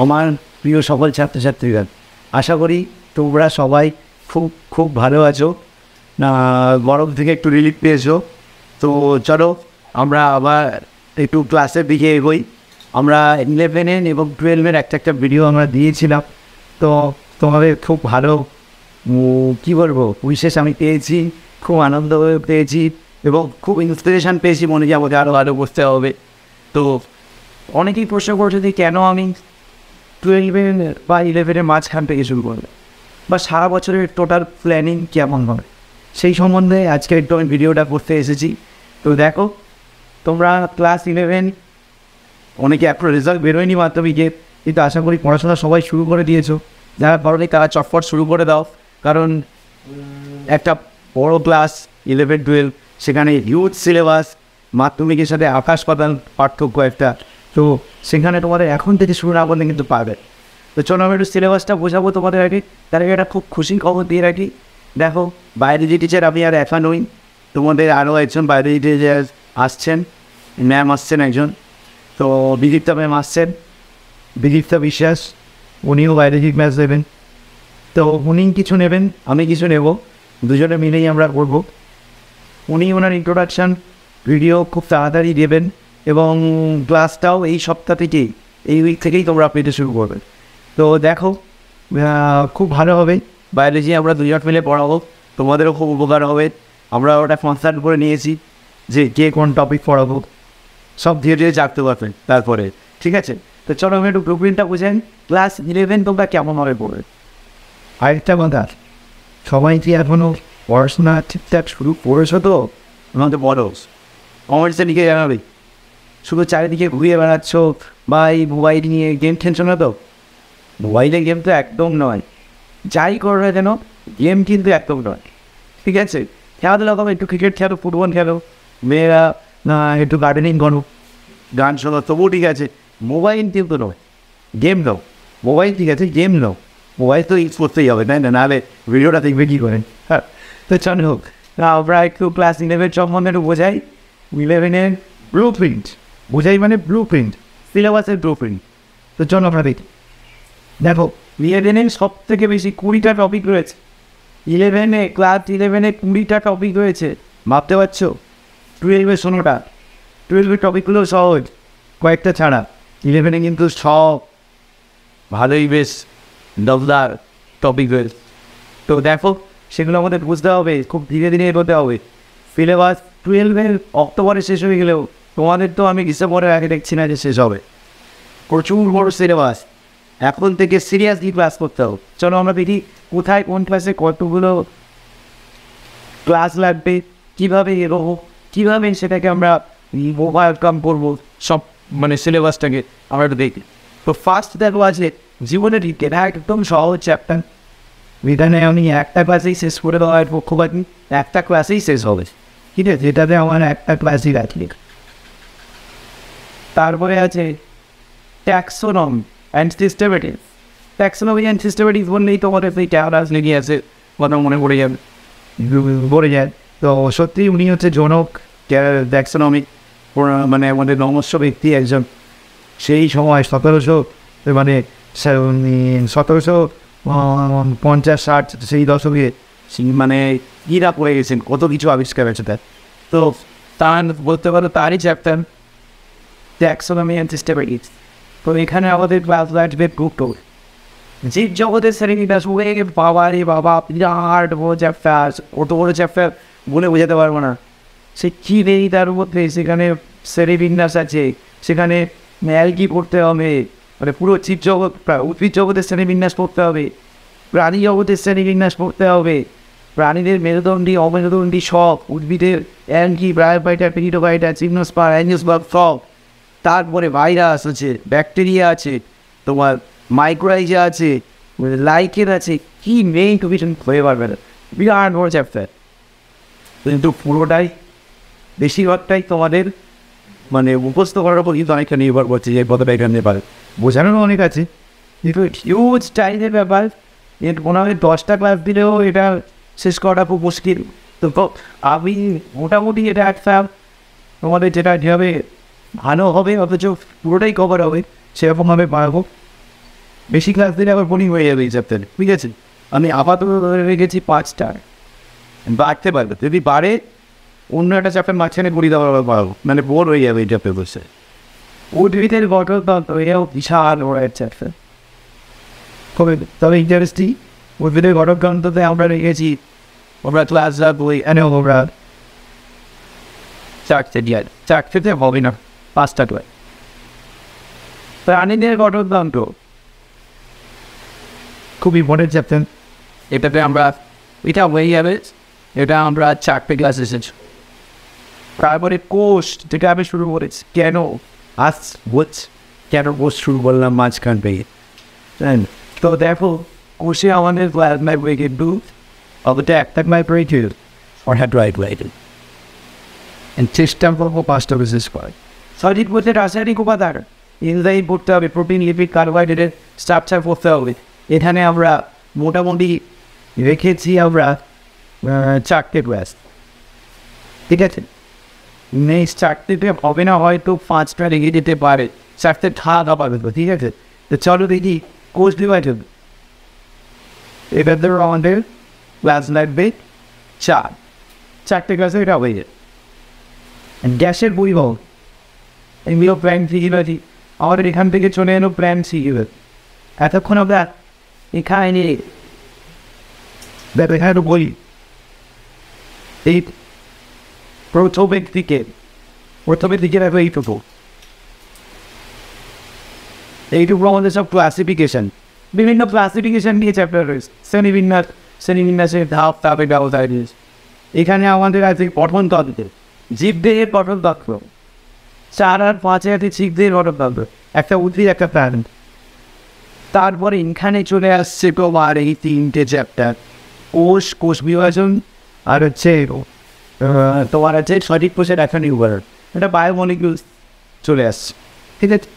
আমার প্রিয় সকল ছাত্রছাত্রীরা আশা করি তোমরা সবাই খুব খুব ভালো আছো। না, গরম থেকে একটু রিলিফ পেয়েছ। তো চলো, আমরা আবার একটু ক্লাসের দিকে এগোই। আমরা ইলেভেনের এবং টুয়েলভের একটা একটা ভিডিও আমরা দিয়েছিলাম। তো তোমাদের খুব ভালো কী বলব উইশেষ আমি পেয়েছি, খুব আনন্দ পেয়েছি এবং খুব ইন্সপিরেশান পেয়েছি। মনে যে আমাকে আরও ভালো করতে হবে। তো অনেকেই প্রশ্ন করছে যে কেন আমি টুয়েলভে বা ইলেভেনের মাঝখান থেকে শুরু করবে। বা সারা বছরের টোটাল প্ল্যানিং কেমন হবে? সেই সম্বন্ধে আজকে একটু আমি ভিডিওটা করতে এসেছি। তো দেখো, তোমরা ক্লাস ইলেভেন অনেকে এখন রেজাল্ট বেরোয়নি মাধ্যমিকে, কিন্তু আশা করি পড়াশোনা সবাই শুরু করে দিয়েছ। যারা করনি তারা চটপট শুরু করে দাও, কারণ একটা বড় ক্লাস ইলেভেন টুয়েলভ সেখানে হিউজ সিলেবাস মাধ্যমিকের সাথে আকাশ পাতাল পার্থক্য একটা তো সেখানে তোমাদের এখন থেকে শুরু না করলে কিন্তু পাবে তো চলো আমি একটু সিলেবাসটা বোঝাবো তোমাদের আগে। তার আগে একটা খুব খুশি খবর দিয়ে রাখি। দেখো বায়োলজি টিচার আমি আর একা নই। তোমাদের আরও একজন বায়োলজি টিচার আসছেন। ম্যাম আসছেন একজন। তো বিদীপ্তা ম্যাম আসছেন। বিদীপ্তা বিশ্বাস, উনিও বায়োলজি ম্যাচ দেবেন তো উনি কিছু নেবেন, আমি কিছু নেব। দুজনে মিলেই আমরা করব। উনি ওনার ইন্ট্রোডাকশান ভিডিও খুব তাড়াতাড়ি দেবেন। এবং ক্লাসটাও এই সপ্তাহ থেকেই এই উইক থেকেই তোমরা পেতে শুরু করবে। তো দেখো খুব ভালো হবে। বায়োলজি আমরা দুজন মিলে পড়াবো। তোমাদেরও খুব উপকার হবে। আমরা ওটা কনসার্ট করে নিয়েছি যে কে কোন টপিক পড়াবো। সব ধীরে ধীরে জাগতে পারবেন তারপরে ঠিক আছে? তো চলো আমি একটু ব্লুপ্রিন্টটা বুঝেন ক্লাস ইলেভেন তোমরা কেমনভাবে পড়বে? আরেকটা কথা সবাই কি এখনও পড়াশোনা ঠিকঠাক শুরু করেছ তো? আমাদের বলো। কমার্সের দিকে জানাবে। শুধু চারিদিকে ঘুরিয়ে বেড়াচ্ছ বা এই মোবাইল নিয়ে গেম খেলছো না তো? মোবাইলে গেম তো একদম নয়। যাই করো না যেন গেম কিন্তু একদম নয়। ঠিক আছে? খেলাধুলা করো, একটু ক্রিকেট খেলো ফুটবল খেলো। মেয়েরা, না, একটু গার্ডেনিং করো। গান শোনো, তবুও ঠিক আছে। মোবাইল কিন্তু নয়। গেম নাও। মোবাইল ঠিক আছে গেম নাও। মোবাইল তো ইউজ করতেই হবে, তাই না? নাহলে ভিডিওটা দেখবে কী করে? হ্যাঁ। তো চলো হোক, আমরা একটু ক্লাস ইলেভেন সম্বন্ধে একটু বোঝাই। ইলেভেনের ব্লু প্রিন্ট বোঝাই মানে ব্লু প্রিন্ট সিলেবাসের ব্লু প্রিন্ট তো চলো আমরা দেখি। দেখো ইলেভেনের সব থেকে বেশি কুড়িটা টপিক রয়েছে। ইলেভেনে ক্লাস ইলেভেনে কুড়িটা টপিক রয়েছে। ভাবতে পারছ? টুয়েলভে ষোলোটা। টুয়েলভের টপিকগুলো সহজ, কয়েকটা ছাড়া। ইলেভেনে কিন্তু সব। ভালোই বেশ, দমদার টপিক রয়েছে। তো দেখো, সেগুলো আমাদের বুঝতে হবে, খুব ধীরে ধীরে এগোতে হবে। সিলেবাস টুয়েলভের অক্টোবরে শেষ হয়ে গেলেও তোমাদের তো আমি ডিসেম্বরে আগে দেখছি না যে শেষ হবে। প্রচুর বড় সিলেবাস এখন থেকে সিরিয়াসলি ক্লাস করতে হবে। চলো আমরা দেখি কোথায় কোন ক্লাসে কতগুলো ক্লাস লাগবে, কীভাবে এগোবো, কীভাবে সেটাকে আমরা ওভারকাম করব, সব মানে সিলেবাসটাকে আমরা একটু দেখি। তো ফার্স্ট দেখো আছে জীবনের এটা একদম সহজ চ্যাপ্টার এখানে আমি একটা ক্লাসেই শেষ করে দেওয়ার পক্ষপাতি। একটা ক্লাসেই শেষ হবে। ঠিক আছে, এটাতে আমার একটা ক্লাসই রাখি। তারপরে আছে taxonomy and systematic taxonomy and systematic বললেই তোমাদের সেই ট্যাবলাস লেগে আছে, কথা মনে পড়ে যাবে। পড়ে যায়। তো সত্যি উনি হচ্ছে জনক ট্যাক্সোনমি মানে আমাদের নমস্য ব্যক্তি একজন। সেই সময় সতেরোশো মানে সতেরোশো পঞ্চাশ, ষাট সেই দশকে মানে ইরা পড়ে গেছেন, কত কিছু আবিষ্কার হয়েছে তার। তো তার বলতে পারো তারই চ্যাপ্টার ট্যাক্সোনমি অ্যান্ড সিস্টেমেটিক্স তো এখানে আমাদের ক্লাস লাগবে গ্রুপ টু জীব জগতের শ্রেণীটা শুয়ে বাবা রে বাবা, বিরাট বড় চ্যাপ্টার। কত বড় চ্যাপ্টার বলে বোঝাতে পারব না। সে কী নেই তার মধ্যে? সেখানে শ্রেণীবিন্যাস আছে। সেখানে ম্যালকি পড়তে হবে। মানে পুরো জীব জগৎ উদ্ভিদ জগতের শ্রেণীবিন্যাস পড়তে হবে। প্রাণী জগতের শ্রেণীবিন্যাস পড়তে হবে। প্রাণীদের মেরুদণ্ডী, অমেরুদণ্ডী সব, উদ্ভিদের অ্যান্টি ব্রায়োফাইটার পেরিটোফাইটার জিমনোস্পার, অ্যাঞ্জিওস্পার সব। তারপরে ভাইরাস আছে, ব্যাকটেরিয়া আছে, তোমার মাইক্রোরাইজা আছে লাইকের আছে, কি নেই তুমি হয়ে পারবে না বিরাট বড় চ্যাপ্টার কিন্তু পুরোটাই, বেশিরভাগটাই তোমাদের মানে মুখস্থ করার উপর কিন্তু অনেকটা নির্ভর করছে যে কতটা এখানে পারে। বোঝানোর অনেক আছে। কিন্তু হিউজ টাইমের ব্যাপার, এর মনে হয় দশটা ক্লাস দিলেও এটা শেষ করাটা খুব মুশকিল। তো আমি মোটামুটি এটা একটা তোমাদের যেটা যেভাবে ভালো হবে, অথচ পুরোটাই কভার হবে। সেরকমভাবে পারব। বেশি ক্লাস দিলে আবার বোরিং হয়ে যাবে এই চ্যাপ্টার ঠিক আছে? আমি আপাতত রেখেছি পাঁচটা। বাড়তে পারবে। যদি বাড়ে, অন্য একটা চ্যাপ্টার মাঝখানে পড়িয়ে দেওয়ার পারব। মানে বোর হয়ে যাবে এই চ্যাপ্টার বসে। উদ্ভিদের গঠনতন্ত্র এও বিশাল বড় চ্যাপ্টার খুবই তবে ইন্টারেস্টিং উদ্ভিদের গঠনতন্ত্রতে আমরা রেখেছি। আমরা ক্লাস বই এনে আমরা চারটে দিয়ে হবে না। পাঁচটা তো প্রাণীদের গঠনতন্ত্র খুব ইম্পর্টেন্ট চ্যাপ্টার এটাতে আমরা এটা হয়ে যাবে এটা আমরা চারটে ক্লাস এসেছি। তারপরে কোষ যেটা আমি শুরু করেছি কেন? আজ বুঝ কেন কোষ শুরু করলাম মাঝখান থেকে তো দেখো কোষে আমাদের প্লাজমায় ব্রেক কিন্তু অবটা একটা my break or had right rated. And চেষ্টা করব পাঁচটা বিশেষ করে সঠিক বলতে রাসায়নিক উপাদান এনজাইম পড়তে হবে প্রোটিন লিপিড কার্বোহাইড্রেটের স্ট্রাকচার পড়তে হবে এখানে আমরা মোটামুটি রেখেছি আমরা চারটে ক্লাস ঠিক আছে? নেক্সট চারটেতে হবে না হয়তো পাঁচটা রেখে যেতে পারে। চারটে দাওয়া পাবে তো, ঠিক আছে? তো চলো দেখি কোর্স ডিভাইডেড এবার ধরো আমাদের ক্লাস লাগবে চার। চারটে ক্লাসে এটা হয়ে যায়। গ্যাসের পরিবহন। এগুলো প্ল্যান সিকিউরিটি আমাদের এখান থেকে চলে এলো প্ল্যান সিকিউরিটি এতক্ষণ আমরা এখানে এখানে বলি এই প্রথমের দিকে প্রথমের দিকে দেখো এইটুকু এইটুকু আমাদের সব ক্লাসিফিকেশন বিভিন্ন ক্লাসিফিকেশন নিয়ে চ্যাপ্টার রয়েছে শ্রেণীবিন্যাস শ্রেণীবিন্যাসের ধাপ তাপের ব্যবস্থায় রয়েছে এখানে আমাদের আছে পঠন তত্ত্ব জীবদেহের পঠন তত্ত্ব চার আর পাঁচে আছে জীবদেহের পঠন তত্ত্ব একটা উদ্ভিদ, একটা প্রাণ। তারপরে এখানে চলে আসছে তোমার এই তিনটে চ্যাপ্টার কোষ কোষ বিভাজন আর হচ্ছে তোমার আছে সঠিক কোষের একটা নিউবার এটা বায়োমলিকুল চলে আসছে। ঠিক আছে?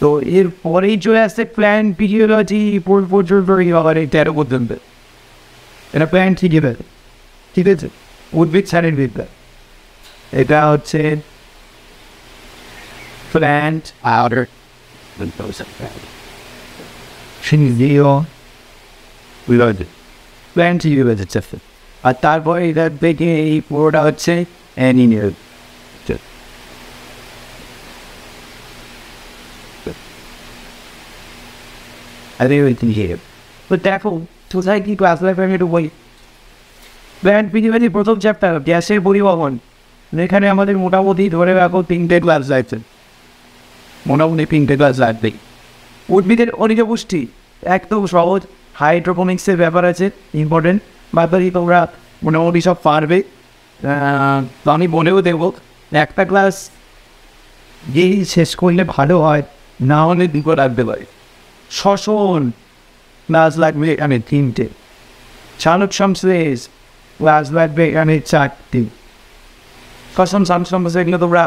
তো এর পরেই চলে আসছে প্ল্যান ফিজিওলজি পর্যন্ত এই তেরো পর্যন্ত। এটা প্ল্যান ফিজিওলজি ঠিক আছে? উদ্ভিদ শারীরবিদ্যা এটা হচ্ছে Plant outer physio plant physiology chapter আর তারপরে এটা থেকে এই পুরোটা হচ্ছে অ্যানিমিয়াল আর everything here. But দেখো কোথায় কি ক্লাস লাইফ আমি একটু বলি ব্যান্ড পৃথিবীর প্রথম চ্যাপ্টার গ্যাসের পরিবহন এখানে আমাদের মোটামুটি ধরে রাখো তিনটে ক্লাস লাগছে মোটামুটি তিনটে ক্লাস লাগবে। উদ্ভিদের অনিজ পুষ্টি একদম সহজ। হাইড্রোপনিক্সের ব্যাপার আছে ইম্পর্টেন্ট ব্যাপারই তোমরা মোটামুটি সব পারবে। তো আমি বলেও দেবো, একটা ক্লাস যেই শেষ করলে ভালো হয়, না হলে দুটো রাখতে পারে শ্বসন ক্লাস লাগবে এখানে তিনটে। চালক সংশ্লেষ ক্লাস লাগবে এখানে চারটে। শ্বসন সংশ্লেষ এগুলো তোমরা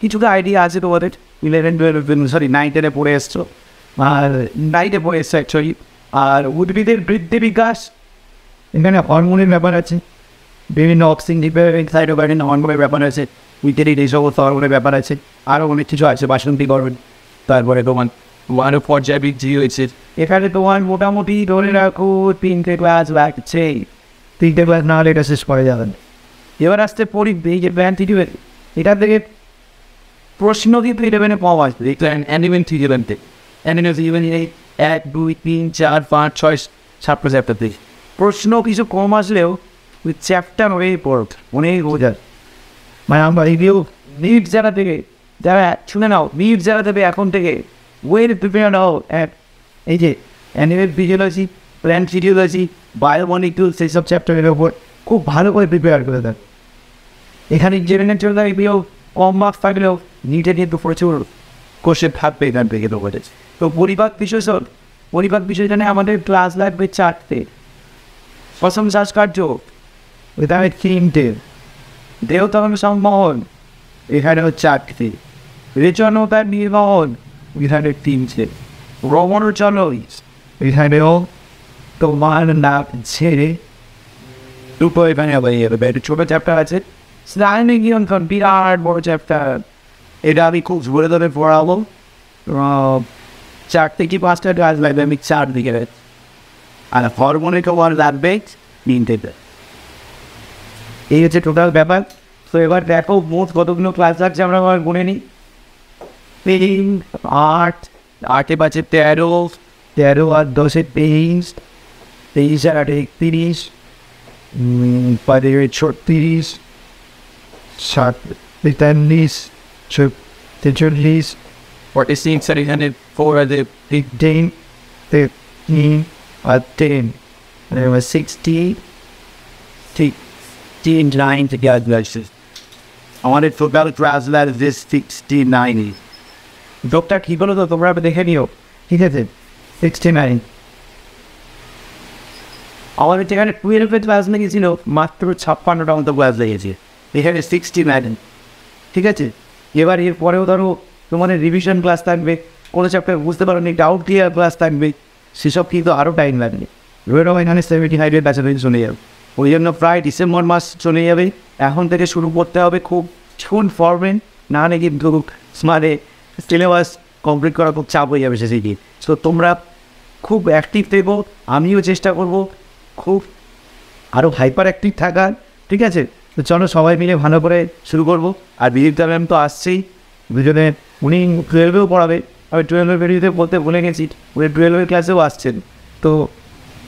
কিছুটা আইডিয়া আছে তোমাদের ইলেভেন টুয়েলভ সরি নাইন টেনে পড়ে এসছো আর নাইটে পড়ে এসছো অ্যাকচুয়ালি আর উদ্ভিদের বৃদ্ধি বিকাশ এখানে হরমোনের ব্যাপার আছে। বিভিন্ন অক্সিজেন ডিপেন্ডিং সাইটোকাইনিন হরমোনের ব্যাপার আছে। উইটেরির এই সমস্ত হরমোনের ব্যাপার আছে। আরও অনেক কিছু আছে বাসন্তী গরমেন তারপরে তোমার ওয়ানও পর্যায় বৃদ্ধি হয়েছে এখানে তোমার মোটামুটি ধরে রাখো তিনটে ক্লাস লাগছে। তিনটে ক্লাস না হলে এটা শেষ করা যাবে এবার আসতে পড়ি এই যে ব্যান্ড এটা থেকে প্রশ্ন কিন্তু ইলেভেনে পাওয়া আসবে দেখলেন অ্যানিমেন্ট ইলেভেন থেকে ইলেভেন এই এক দুই তিন চার পাঁচ ছয় ছাত্র চ্যাপ্টার থেকে প্রশ্ন কিছু কম আসলেও ওই চ্যাপ্টার হয়ে পড়ত অনেক বোঝার। মানে আমরা রিভিউ নিট যারা থেকে যারা শুনে নাও নিট যারা দেবে এখন থেকে ওয়ের প্রিপেয়ার নাও এক এই যে animal physiology plant physiology biomolecule সেই সব চ্যাপ্টারের ওপর খুব ভালো করে প্রিপেয়ার করে দেন। এখানে জেনারেল জন্য রিভিউ কম মার্কস থাকলেও নিটে কিন্তু প্রচুর কোষে থাকবে এখান থেকে তো বলেছে তো পরিবার বিষয় পরিবার বিষয় জানে আমাদের ক্লাস লাগবে চারটে প্রথম শ্বাসকার্য উইদাউট তিনটে দেহতম সম্মোহন এখানে হচ্ছে চারটে রেচনতার নির্বাহন এখানে তিনটে ভ্রমণ চলইস এখানেও তোমার নাম ছেড়ে দুটো এখানে আবার ছোটো চ্যাপ্টার আছে। স্নায়নিক নিয়ন্ত্রণ বিরাট বড় চ্যাপ্টার এটা আমি খুব জোরে ধরে পড়াবো চার থেকে পাঁচটা ক্লাস লাগবে আমি চার দিকে আর হরমোনে তোমার লাগবে তিনটে এই হচ্ছে টোটাল ব্যাপার তো এবার দেখো মোট কতগুলো ক্লাস লাগছে আমরা আবার গুনে নিই তিন আট আটে পাঁচে তেরো তেরো আর দশে তেইশ তেইশ আর আটে একত্রিশ So the tennis, leads to the journeys or the scene setting and for the 15, 15, 10. And there was 16, 16, 9 together. I wanted to better browse out of this 1690. Doctor, he got the rabbit the helio. He did it. 1690. I wanted to get a bit of advancement, you know, master 56 around the world. is. এখানে sixty ম্যাডেন ঠিক আছে? এবার এর পরেও ধরো তোমাদের revision class থাকবে। কোনো চ্যাপ্টার বুঝতে পারো নি ডাউট ক্লিয়ার ক্লাস থাকবে। সেসব কিন্তু আরও টাইম লাগবে নাও এখানে সেভেন্টি ফাইভের কাছাকাছি চলে যাবে। ওই জন্য প্রায় ডিসেম্বর মাস চলে যাবে। এখন থেকে শুরু করতে হবে খুব ফুল ফর্মে না হলে কিন্তু মানে সিলেবাস কমপ্লিট করা খুব চাপ হয়ে যাবে সেদিকে সো তোমরা খুব অ্যাক্টিভ থেকো, আমিও চেষ্টা করব খুব আরও হাইপার অ্যাক্টিভ থাকার। ঠিক আছে? তো চলো সবাই মিলে ভালো করে শুরু করব। আর বিদীপ্তা ম্যাম তো আসছেই। দুজনে, উনি টুয়েলভেও পড়াবে। আমি টুয়েলভের বেরিয়ে বলতে ভুলে গেছি, উনি টুয়েলভের ক্লাসেও আসছেন। তো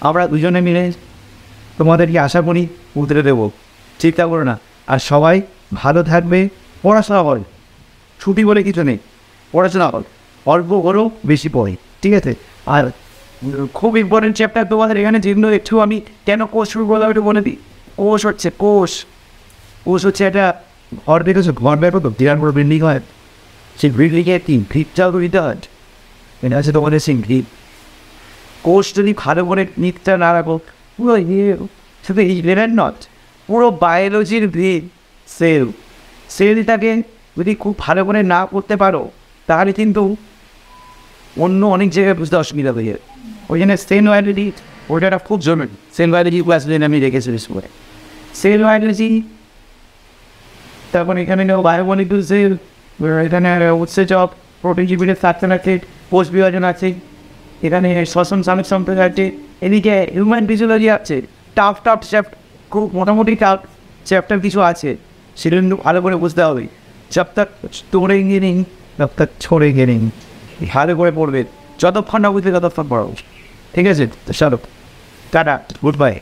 আমরা দুজনে মিলে তোমাদেরকে আশা করি উতরে দেবো। চিন্তা করো না। আর সবাই ভালো থাকবে। পড়াশোনা কর। ছুটি বলে কিছু নেই। পড়াশোনা কর। অল্প করো বেশি পড়ে। ঠিক আছে? আর খুব ইম্পর্টেন্ট চ্যাপ্টার তোমাদের এখানে যেগুলো একটু আমি কেন কোর্স শুরু করলাম একটু বলে দিই। কোষ হচ্ছে কোষ কোষ হচ্ছে একটা ঘর দেখেছ ঘর বের করতো বিরাট বড় বিল্ডিং হয়। সেই বিল্ডিংয়ে তিন ভিতটাও দিতে হয়। এটা হচ্ছে তোমাদের সেই ভিত কোষ যদি ভালো করে নিকটা না রাখো, পুরো ইয়ে শুধু ইলেভেন নট পুরো বায়োলজির ভিত সেল সেলটাকে যদি খুব ভালো করে না করতে পারো, তাহলে কিন্তু অন্য অনেক জায়গায় বুঝতে অসুবিধা হয়ে যাবে। ওই জন্য সেল বায়োলজি একটা খুব জরুরি। সেল বায়োলজি ক্লাস আমি রেখেছি স্কুলে সেল তারপর এখানে বায়োমলিকুলসে এখানে উৎসেচক প্রোটিন জীবিতের স্বাস্থ্য আছে কোষ বিভাজন আছে এখানে শ্বসন সাময়িক সম্পর্ক আছে এদিকে হিউম্যান ফিজিওলজি আছে টাফ টাফ চ্যাপ্টার খুব মোটামুটি টাফ চ্যাপ্টার কিছু আছে সেটা কিন্তু ভালো করে বুঝতে হবে চ্যাপ্টার গিয়ে নিন চ্যাপ্টার ছড়ে নিন ভালো করে পড়বে যতক্ষণ না বুঝবে ততক্ষণ পড়াবো ঠিক আছে চলো টাটা গুড বাই